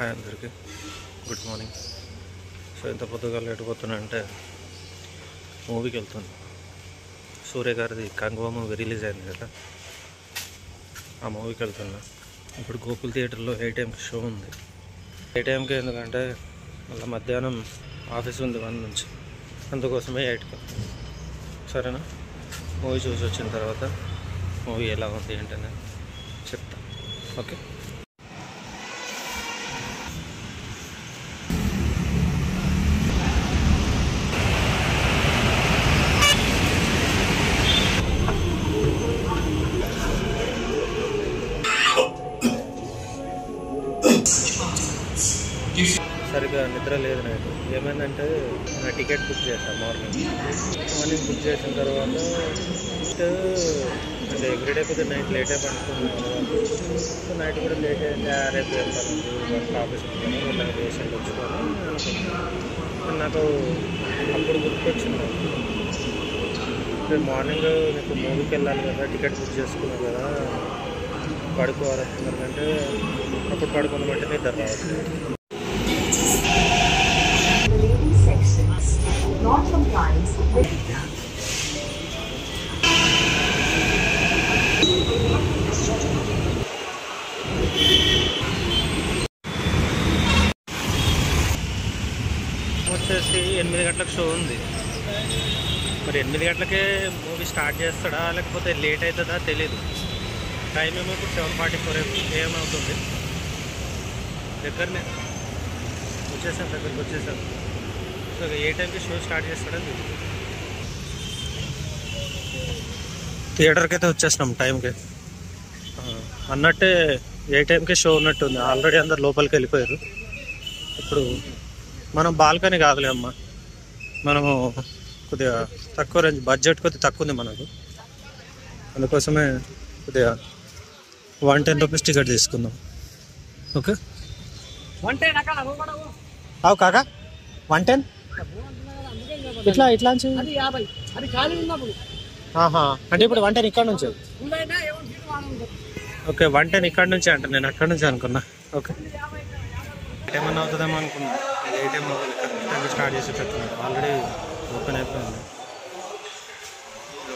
Hi అందరికీ. Good morning. So ఇంత పొద్దుగా లేట్ అంటే మూవీకి వెళ్తుంది సూర్య గారిది కంగువా మూవీ రిలీజ్ అయింది కదా. ఆ మూవీకి వెళ్తున్నా. ఇప్పుడు గోకుల్ థియేటర్లో ఏ టైంకి షో ఉంది. ఏ టైంకి ఎందుకంటే మళ్ళీ మధ్యాహ్నం ఆఫీస్ ఉంది వన్ నుంచి. అందుకోసమే ఎయిట్కి సరేనా? మూవీ చూసి వచ్చిన తర్వాత మూవీ ఎలా ఉంది ఏంటనే చెప్తా. ఓకే? సరిగా నిద్ర లేదు నాకు. ఏమైందంటే నా టికెట్ బుక్ చేశాను మార్నింగ్. మార్నింగ్ బుక్ చేసిన తర్వాత అంటే ఎవ్రీడే కొద్దిగా నైట్ లేటే పడుకున్నాను సో నైట్ కూడా లేట్ అయితే ఆ రేపు వెళ్తాను ఆఫీస్ ఉంటాను పేషెంట్ వచ్చుకొని నాకు అప్పుడు గుర్తుకొచ్చింది రేపు మార్నింగ్ నీకు మూవీకి వెళ్ళాలి కదా టికెట్ బుక్ చేసుకున్నావు కదా పడుకోవాలి అంటే అప్పుడు పడుకున్న బట్టి నిద్ర రావట్లేదు. Non-compliance with వచ్చేసి ఎనిమిది గంటలకు షో ఉంది. మరి ఎనిమిది గంటలకే మూవీ స్టార్ట్ చేస్తాడా లేకపోతే లేట్ అవుతుందా తెలీదు. టైం ఏమో ఇప్పుడు సెవెన్ ఫార్టీ ఫోర్ ఏమవుతుంది దగ్గరనే. వచ్చేసాను దగ్గరికి వచ్చేసాను సో ఏ టైంకి షో స్టార్ట్ చేస్తాడని థియేటర్కి అయితే వచ్చేసినాం టైంకి. అన్నట్టే ఏ టైంకి షో ఉన్నట్టుంది. ఆల్రెడీ అందరు లోపలికి వెళ్ళిపోయారు. ఇప్పుడు మనం బాల్కనీ కాదులే అమ్మ. మనము కొద్దిగా తక్కువ రేంజ్ బడ్జెట్ కొద్దిగా తక్కువ ఉంది మనకు. అందుకోసమే కొద్దిగా వన్ టెన్ రూపీస్ టికెట్ తీసుకుందాం. ఓకే అవు కాకా. వన్ టెన్ ఇట్లా ఇట్లా నుంచి అది యాభై. అది ఖాళీ ఉన్నప్పుడు. ఆహా. అంటే ఇప్పుడు వన్ టెన్ ఇక్కడ నుంచి? ఓకే వన్ టెన్ ఇక్కడ నుంచి అంటే నేను అక్కడ నుంచి అనుకున్నా. ఓకే. ఏమన్నా అవుతుందేమో అనుకున్నా. స్టార్ట్ చేసి పెట్టుకున్నాడు ఆల్రెడీ ఓపెన్ అయిపోయింది.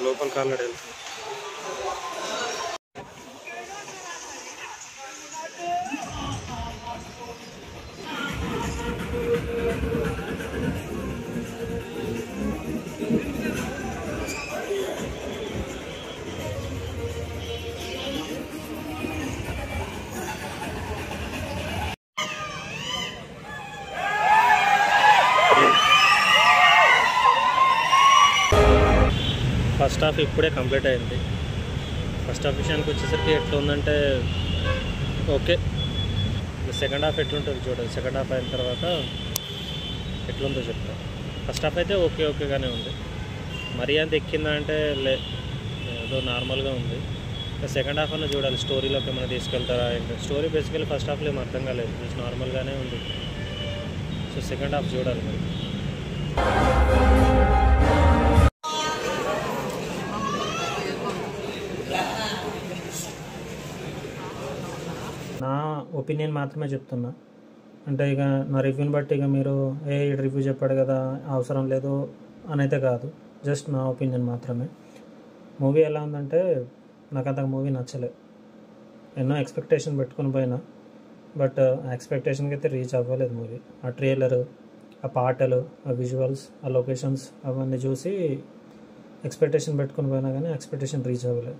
లోపలికి ఆల్రెడీ వెళ్తుంది ఫస్ట్ హాఫ్ ఇప్పుడే కంప్లీట్ అయింది. ఫస్ట్ హాఫ్ విషయానికి వచ్చేసరికి ఎట్లా ఉందంటే ఓకే. సెకండ్ హాఫ్ ఎట్లుంటుంది చూడండి సెకండ్ హాఫ్ అయిన తర్వాత ఎట్లుందో చెప్తా. ఫస్ట్ హాఫ్ అయితే ఓకే ఓకేగానే ఉంది. మరీ అంత ఎక్కిందా అంటే లే ఏదో నార్మల్గా ఉంది. సెకండ్ హాఫ్ అన్న చూడాలి. స్టోరీలోకి ఏమైనా తీసుకెళ్తారా ఏంటో? స్టోరీ బేసికలీ ఫస్ట్ హాఫ్లో ఏం అర్థం కాలేదు. జస్ట్ నార్మల్గానే ఉంది. సో సెకండ్ హాఫ్ చూడాలి మరి. ఒపీనియన్ మాత్రమే చెప్తున్నా. అంటే ఇక నా రివ్యూని బట్టి ఇక మీరు ఏ రివ్యూ చెప్పాడు కదా అవసరం లేదు అని అయితే కాదు. జస్ట్ నా ఒపీనియన్ మాత్రమే. మూవీ ఎలా ఉందంటే నాకు అంత మూవీ నచ్చలే. ఎన్నో ఎక్స్పెక్టేషన్ పెట్టుకుని పోయినా. బట్ ఆ ఎక్స్పెక్టేషన్కి అయితే రీచ్ అవ్వలేదు మూవీ. ఆ ట్రైలర్ ఆ పాటలు ఆ విజువల్స్ ఆ లొకేషన్స్ అవన్నీ చూసి ఎక్స్పెక్టేషన్ పెట్టుకుని పోయినా కానీ ఎక్స్పెక్టేషన్ రీచ్ అవ్వలేదు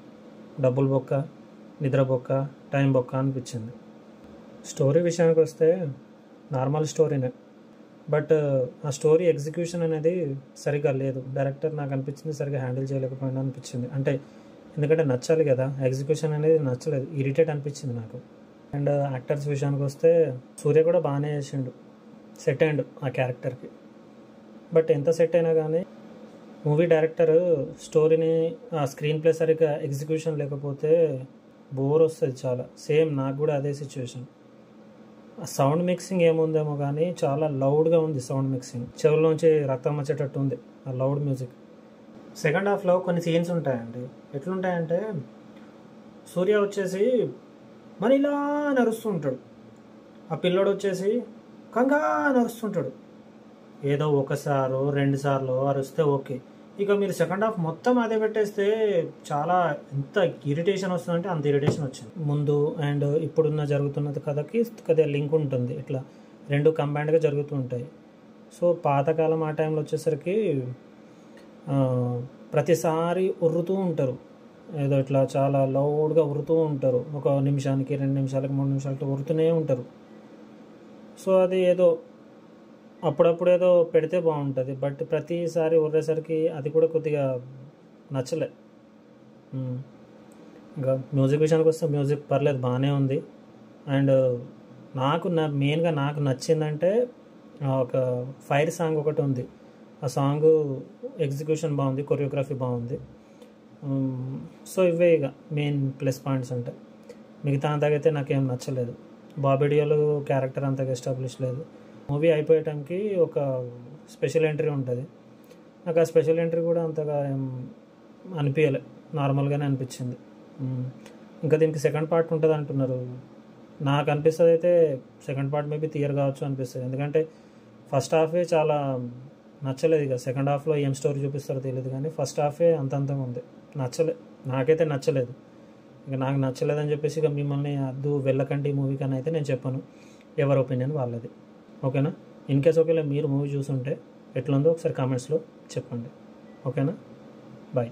డబ్బులు బొక్క నిద్ర బొక్క టైం బొక్క అనిపించింది. స్టోరీ విషయానికి వస్తే నార్మల్ స్టోరీనే. బట్ ఆ స్టోరీ ఎగ్జిక్యూషన్ అనేది సరిగ్గా లేదు. డైరెక్టర్ నాకు అనిపించింది సరిగా హ్యాండిల్ చేయలేకపోయినా అనిపించింది. అంటే ఎందుకంటే నచ్చాలి కదా ఎగ్జిక్యూషన్ అనేది నచ్చలేదు ఇరిటేట్ అనిపించింది నాకు. అండ్ యాక్టర్స్ విషయానికి వస్తే సూర్య కూడా బాగానే చేసిండు సెట్ అయ్యిండు ఆ క్యారెక్టర్కి. బట్ ఎంత సెట్ అయినా కానీ మూవీ డైరెక్టర్ స్టోరీని ఆ స్క్రీన్ ప్లే సరిగ్గా ఎగ్జిక్యూషన్ లేకపోతే బోర్ వస్తుంది చాలా. సేమ్ నాకు కూడా అదే సిచ్యువేషన్. సౌండ్ మిక్సింగ్ ఏముందేమో కానీ చాలా లౌడ్గా ఉంది సౌండ్ మిక్సింగ్. చెవుల్లోంచి రక్తం వచ్చేటట్టు ఉంది ఆ లౌడ్ మ్యూజిక్. సెకండ్ హాఫ్లో కొన్ని సీన్స్ ఉంటాయండి. ఎట్లుంటాయంటే సూర్య వచ్చేసి మరి ఇలా నరుస్తుంటాడు ఆ పిల్లోడు వచ్చేసి కంగా నరుస్తుంటాడు ఏదో ఒకసారో రెండు సార్లు ఓకే. ఇక మీరు సెకండ్ హాఫ్ మొత్తం అదే పెట్టేస్తే చాలా ఎంత ఇరిటేషన్ వస్తుందంటే అంత ఇరిటేషన్ వచ్చింది. ముందు అండ్ ఇప్పుడున్న జరుగుతున్నది కథకి కొద్దిగా లింక్ ఉంటుంది. ఇట్లా రెండు కంబైన్డ్గా జరుగుతూ ఉంటాయి. సో పాతకాలం ఆ టైంలో వచ్చేసరికి ప్రతిసారి ఉర్రుతూ ఉంటారు. ఏదో ఇట్లా చాలా లౌడ్గా ఉరుతూ ఉంటారు. ఒక నిమిషానికి రెండు నిమిషాలకి మూడు నిమిషాలకి ఉరుతూనే ఉంటారు. సో అది ఏదో అప్పుడప్పుడు ఏదో పెడితే బాగుంటుంది బట్ ప్రతిసారి ఉర్రేసరికి అది కూడా కొద్దిగా నచ్చలే. ఇంకా మ్యూజిక్ విషయానికి వస్తే మ్యూజిక్ పర్లేదు బాగానే ఉంది. అండ్ నాకు నా మెయిన్గా నాకు నచ్చిందంటే ఒక ఫైర్ సాంగ్ ఒకటి ఉంది. ఆ సాంగ్ ఎగ్జిక్యూషన్ బాగుంది కొరియోగ్రఫీ బాగుంది. సో ఇవే ఇక మెయిన్ ప్లస్ పాయింట్స్ అంటే. మిగతా అంతకైతే నాకేం నచ్చలేదు. బాబిడియోలు క్యారెక్టర్ అంతగా ఎస్టాబ్లిష్ లేదు. మూవీ అయిపోయే టైంకి ఒక స్పెషల్ ఎంట్రీ ఉంటుంది. నాకు ఆ స్పెషల్ ఎంట్రీ కూడా అంతగా అనిపించలే నార్మల్గానే అనిపించింది. ఇంకా దీనికి సెకండ్ పార్ట్ ఉంటుంది అంటున్నారు. నాకు అనిపిస్తుంది అయితే సెకండ్ పార్ట్ మేబీ తీయర్ కావచ్చు అనిపిస్తుంది. ఎందుకంటే ఫస్ట్ హాఫే చాలా నచ్చలేదు ఇక. సెకండ్ హాఫ్లో ఏం స్టోరీ చూపిస్తారో తెలియదు కానీ ఫస్ట్ హాఫే అంతంతంగా ఉంది. నచ్చలే. నాకైతే నచ్చలేదు. ఇక నాకు నచ్చలేదని చెప్పేసి ఇక మిమ్మల్ని అద్దు వెళ్ళకండి మూవీ కన్నా అయితే నేను చెప్పాను. ఎవరి ఒపీనియన్ వాళ్ళది. ఓకేనా? ఇన్ కేస్ ఒకవేళ మీరు మూవీ చూసుంటే ఎట్లుందో ఒకసారి కామెంట్స్లో చెప్పండి. ఓకేనా? బాయ్